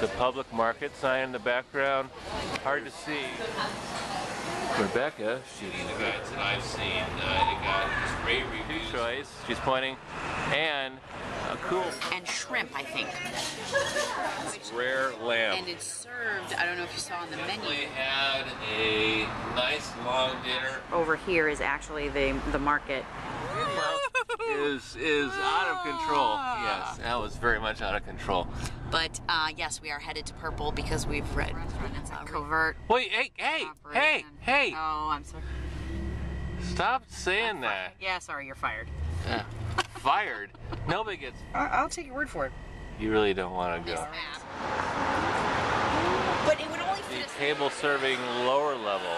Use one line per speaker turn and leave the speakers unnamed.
with the public market sign in the background. Hard to see. Rebecca, she's the guides that I've seen. Uh, it got great review choice. She's pointing, and a cool
And shrimp, I think.
rare lamb.
And it's served, I don't know if you saw on the menu.
We had a nice long dinner.
Over here is actually the, the market.
Is is out of control. Yes, that was very much out of control.
But uh, yes, we are headed to Purple because we've read it's a covert
Wait, hey, hey, hey,
operation.
hey!
Oh, I'm sorry.
Stop saying that.
Yeah, sorry, you're fired.
Yeah. Fired. Nobody gets.
I'll take your word for it.
You really don't want to go.
But it would only
The
fit us.
table serving lower level.